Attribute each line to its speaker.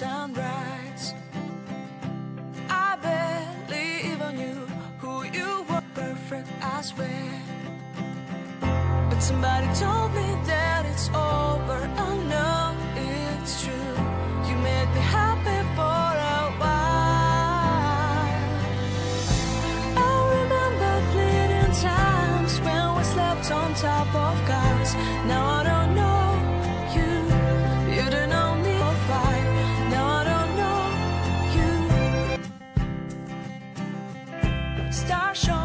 Speaker 1: sunrise. I barely even knew who you were, perfect, I swear. But somebody told me that it's all. star shine.